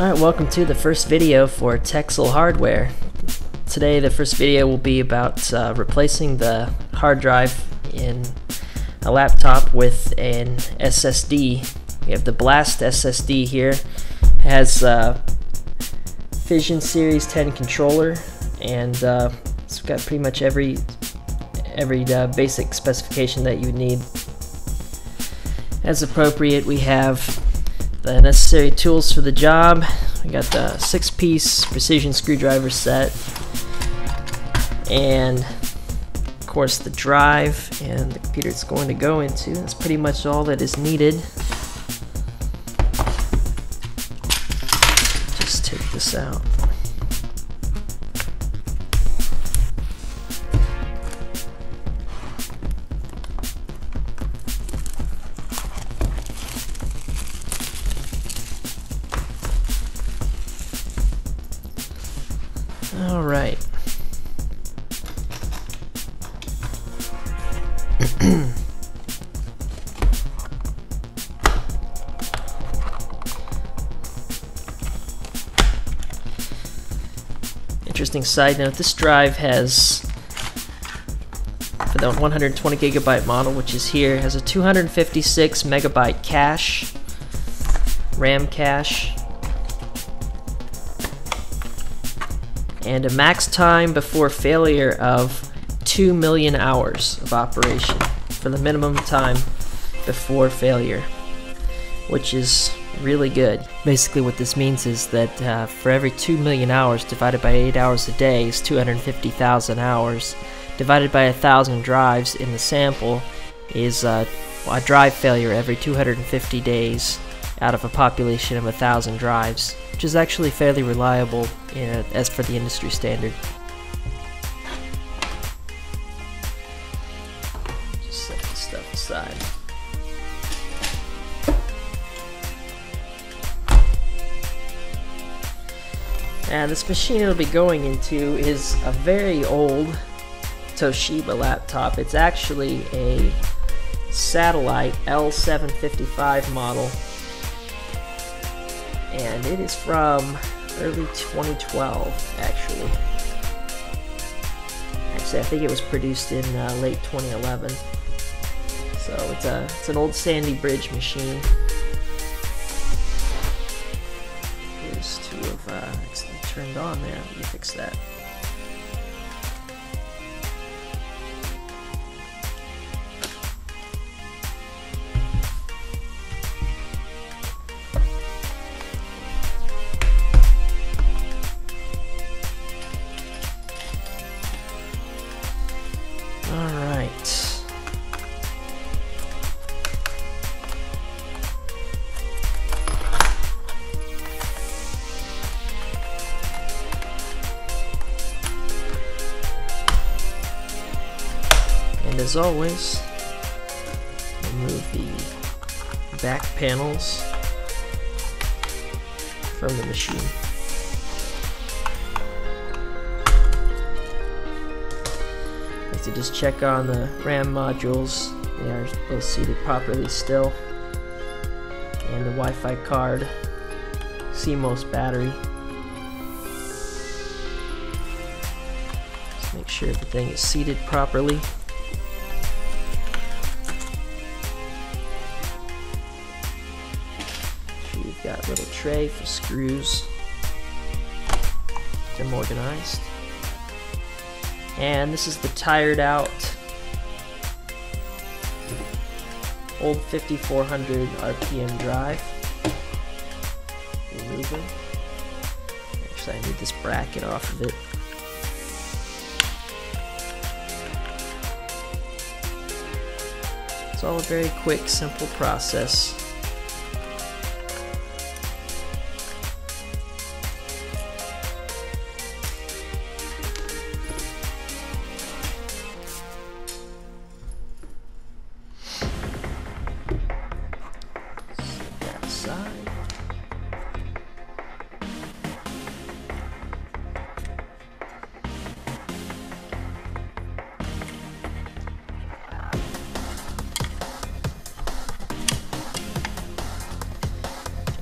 Alright, welcome to the first video for Texel Hardware. Today the first video will be about uh, replacing the hard drive in a laptop with an SSD. We have the Blast SSD here. It has Phison Series 10 controller and uh, it's got pretty much every every uh, basic specification that you need. As appropriate, we have the necessary tools for the job. We got the six-piece precision screwdriver set, and of course the drive and the computer it's going to go into. That's pretty much all that is needed. Just take this out. Interesting side note, this drive has, for the 120 gigabyte model, which is here, has a 256 megabyte cache, RAM cache, and a max time before failure of 2 million hours of operation for the minimum time before failure, which is really good. Basically what this means is that uh, for every 2 million hours divided by 8 hours a day is 250,000 hours. Divided by 1,000 drives in the sample is uh, a drive failure every 250 days out of a population of 1,000 drives which is actually fairly reliable uh, as for the industry standard. And this machine it'll be going into is a very old Toshiba laptop. It's actually a satellite L755 model. And it is from early 2012 actually. Actually I think it was produced in uh, late 2011 so it's a it's an old Sandy Bridge machine turned on there let me fix that as always, remove the back panels from the machine. to just check on the RAM modules. They are both seated properly still. And the Wi-Fi card, CMOS battery. Just make sure everything is seated properly. Tray for screws. Them organized. And this is the tired out old 5400 RPM drive. Remove it. Actually, I need this bracket off of it. It's all a very quick, simple process.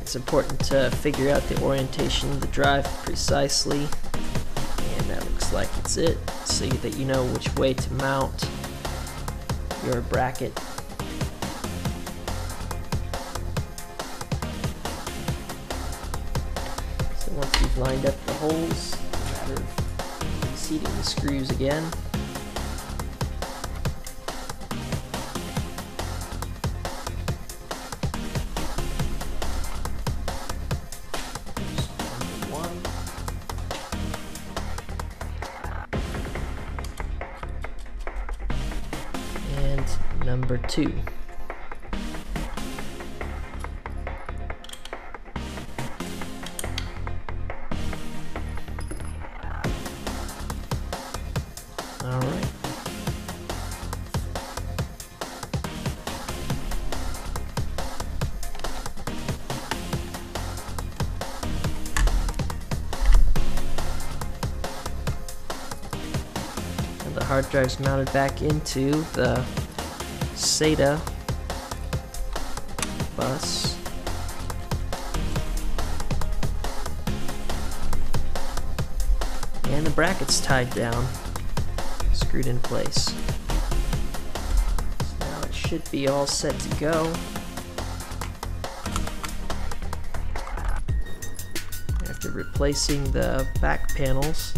It's important to figure out the orientation of the drive precisely. And that looks like it's it, so that you know which way to mount your bracket. So once you've lined up the holes, matter of seating the screws again. Number two. All right. the hard drive's mounted back into the SATA bus. And the bracket's tied down, screwed in place. So now it should be all set to go. After replacing the back panels,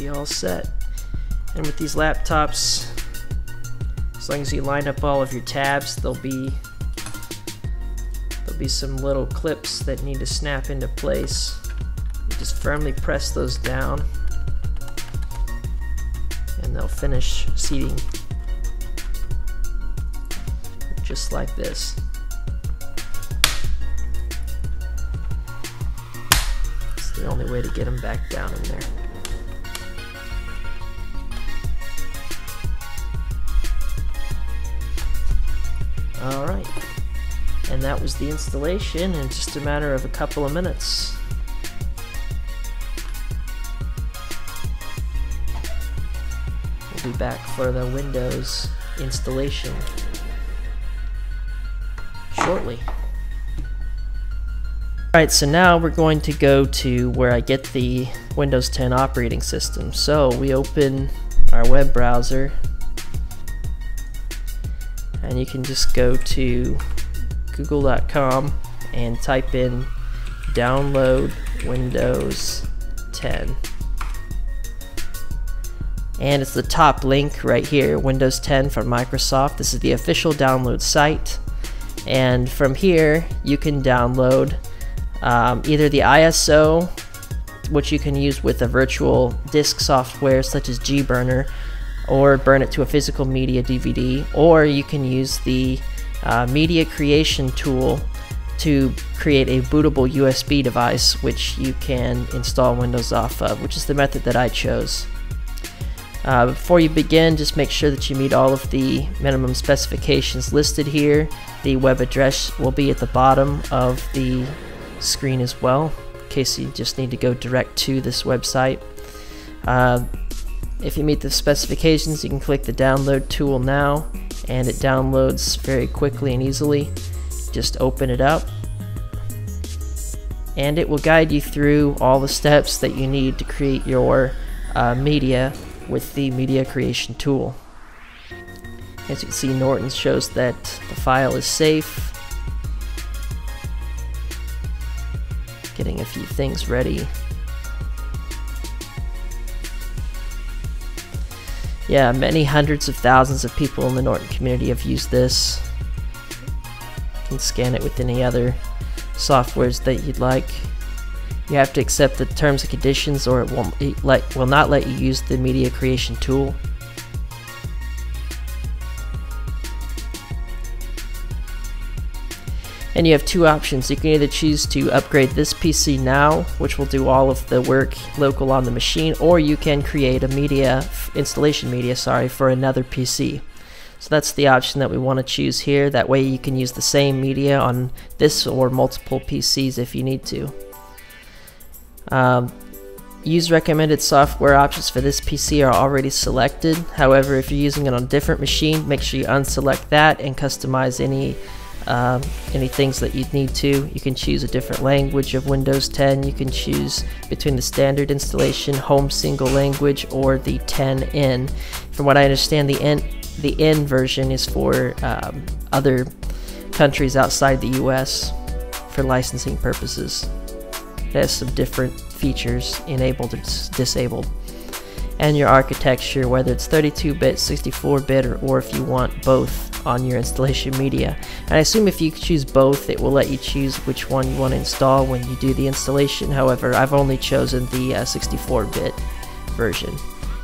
be all set. And with these laptops, as long as you line up all of your tabs, there'll be there'll be some little clips that need to snap into place. You just firmly press those down and they'll finish seating just like this. It's the only way to get them back down in there. Alright, and that was the installation in just a matter of a couple of minutes. We'll be back for the Windows installation shortly. Alright, so now we're going to go to where I get the Windows 10 operating system. So we open our web browser and you can just go to google.com and type in download Windows 10 and it's the top link right here Windows 10 from Microsoft. This is the official download site. And from here you can download um, either the ISO which you can use with a virtual disk software such as GBurner or burn it to a physical media DVD, or you can use the uh, media creation tool to create a bootable USB device which you can install Windows off of, which is the method that I chose. Uh, before you begin, just make sure that you meet all of the minimum specifications listed here. The web address will be at the bottom of the screen as well, in case you just need to go direct to this website. Uh, if you meet the specifications, you can click the download tool now, and it downloads very quickly and easily. Just open it up, and it will guide you through all the steps that you need to create your uh, media with the media creation tool. As you can see, Norton shows that the file is safe. Getting a few things ready yeah, many hundreds of thousands of people in the Norton community have used this. You can scan it with any other softwares that you'd like. You have to accept the terms and conditions or it won't it let, will not let you use the media creation tool. And you have two options. You can either choose to upgrade this PC now, which will do all of the work local on the machine, or you can create a media installation media, sorry, for another PC. So that's the option that we want to choose here. That way you can use the same media on this or multiple PCs if you need to. Um, use recommended software options for this PC are already selected. However, if you're using it on a different machine, make sure you unselect that and customize any um, any things that you'd need to. You can choose a different language of Windows 10. You can choose between the standard installation, home single language, or the 10N. From what I understand, the N the N version is for um, other countries outside the US for licensing purposes. It has some different features enabled or disabled. And your architecture, whether it's 32-bit, 64-bit, or, or if you want both on your installation media. And I assume if you choose both, it will let you choose which one you want to install when you do the installation. However, I've only chosen the 64-bit uh, version.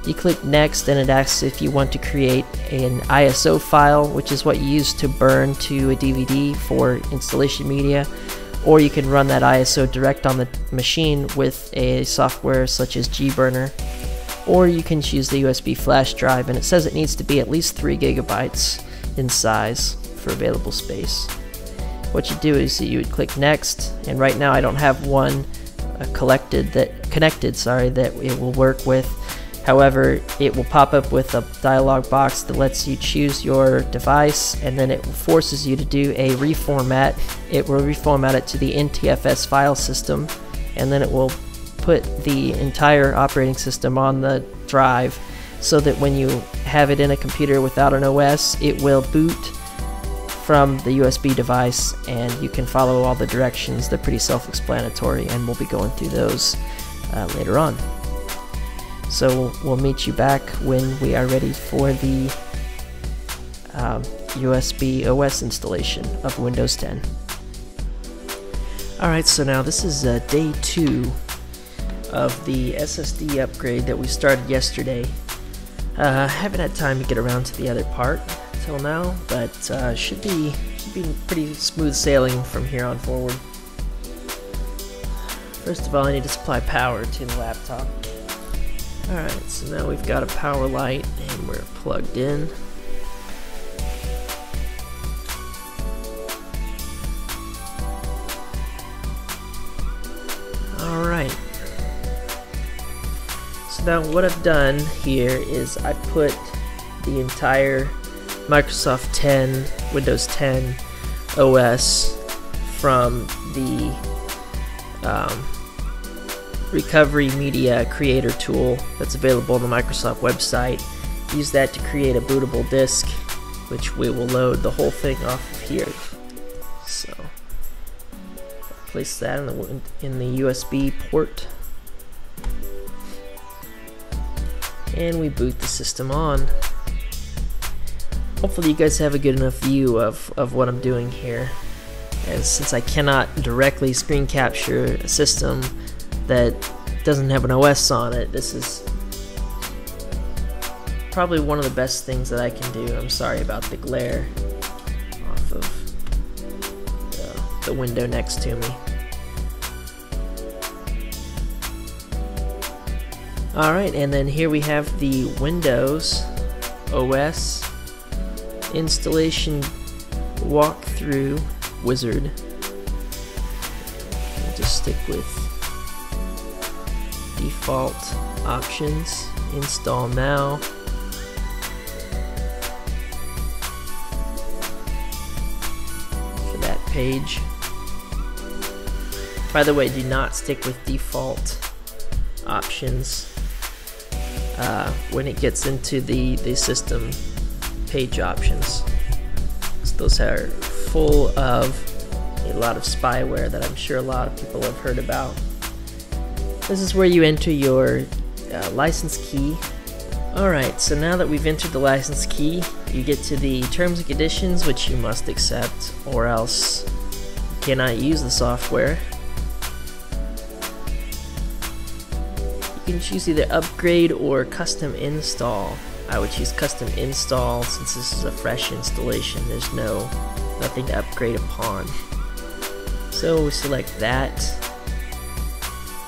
You click next and it asks if you want to create an ISO file, which is what you use to burn to a DVD for installation media or you can run that ISO direct on the machine with a software such as GBurner, or you can choose the USB flash drive and it says it needs to be at least 3 gigabytes in size for available space. What you do is you would click next, and right now I don't have one uh, collected that connected, sorry, that it will work with However, it will pop up with a dialog box that lets you choose your device and then it forces you to do a reformat. It will reformat it to the NTFS file system and then it will put the entire operating system on the drive so that when you have it in a computer without an OS, it will boot from the USB device and you can follow all the directions. They're pretty self-explanatory and we'll be going through those uh, later on. So we'll meet you back when we are ready for the uh, um, USB OS installation of Windows 10. Alright, so now this is uh, day two of the SSD upgrade that we started yesterday. Uh, haven't had time to get around to the other part till now, but uh, should be should be pretty smooth sailing from here on forward. First of all, I need to supply power to the laptop. Alright, so now we've got a power light and we're plugged in. Now what I've done here is I put the entire Microsoft 10, Windows 10 OS from the um, recovery media creator tool that's available on the Microsoft website. Use that to create a bootable disk, which we will load the whole thing off of here. So, place that in the, in the USB port. And we boot the system on. Hopefully you guys have a good enough view of, of what I'm doing here. As since I cannot directly screen capture a system that doesn't have an OS on it. This is probably one of the best things that I can do. I'm sorry about the glare off of the, the window next to me. Alright, and then here we have the Windows OS installation walkthrough wizard. We'll just stick with default options, install now. For that page. By the way, do not stick with default options uh, when it gets into the, the system page options. So those are full of a lot of spyware that I'm sure a lot of people have heard about. This is where you enter your uh, license key. Alright, so now that we've entered the license key, you get to the terms and conditions which you must accept or else you cannot use the software. You can choose either upgrade or custom install. I would choose custom install since this is a fresh installation. There's no nothing to upgrade upon. So we select that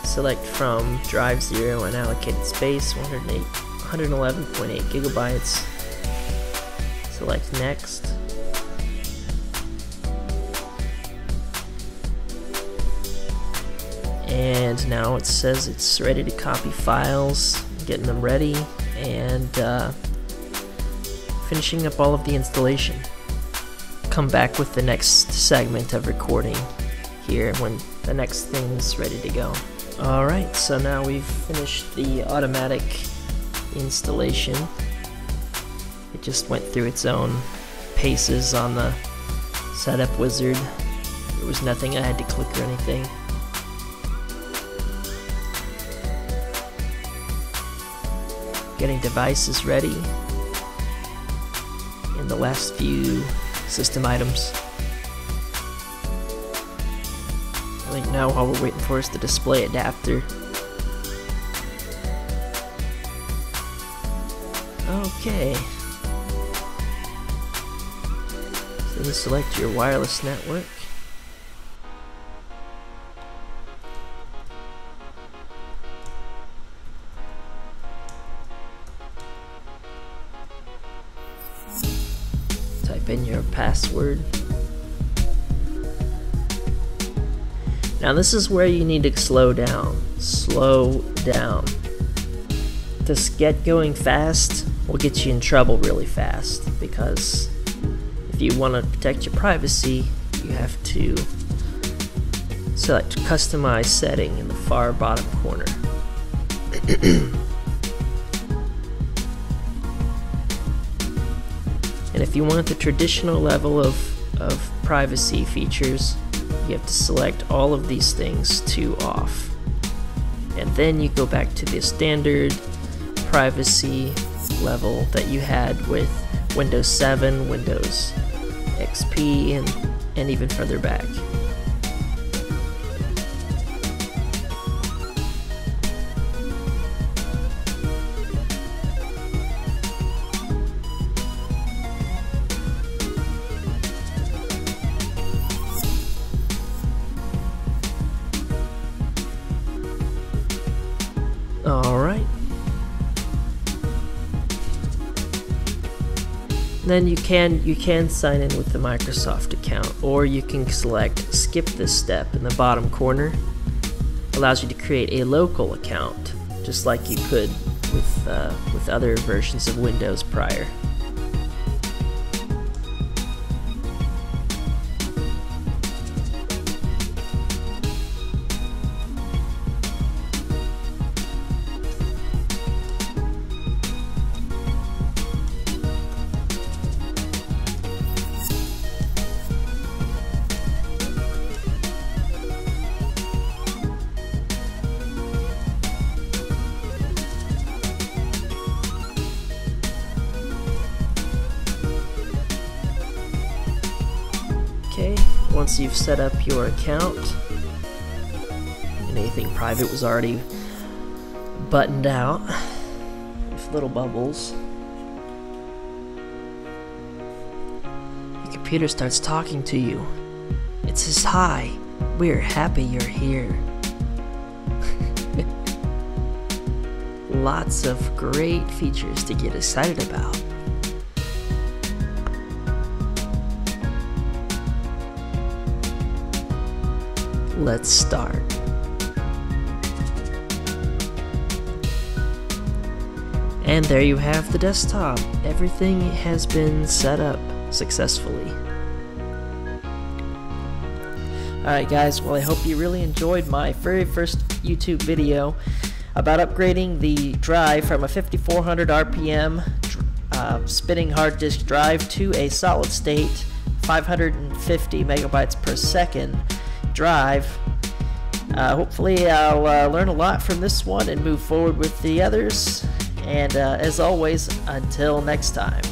select from drive 0 and allocated space 108, 111.8 gigabytes select next and now it says it's ready to copy files, getting them ready, and uh, finishing up all of the installation. Come back with the next segment of recording here when the next thing's ready to go. Alright, so now we've finished the automatic installation. It just went through its own paces on the setup wizard. There was nothing I had to click or anything. Getting devices ready. And the last few system items. I think now while we're waiting for us the display adapter. Okay. So select your wireless network. Password. Now this is where you need to slow down. Slow down. This get going fast will get you in trouble really fast because if you want to protect your privacy, you have to select customize setting in the far bottom corner. and if you want the traditional level of, of privacy features, you have to select all of these things to off. And then you go back to the standard privacy level that you had with Windows 7, Windows XP, and, and even further back. Then you can you can sign in with the Microsoft account or you can select skip this step in the bottom corner. Allows you to create a local account just like you could with uh, with other versions of Windows prior. Set up your account, anything private was already buttoned out with little bubbles, your computer starts talking to you. It says, Hi, we're happy you're here. Lots of great features to get excited about. Let's start. And there you have the desktop. Everything has been set up successfully. Alright guys, well I hope you really enjoyed my very first YouTube video about upgrading the drive from a 5400 RPM uh, spinning hard disk drive to a solid state 550 megabytes per second drive. Uh, hopefully I'll uh, learn a lot from this one and move forward with the others. And uh, as always, until next time.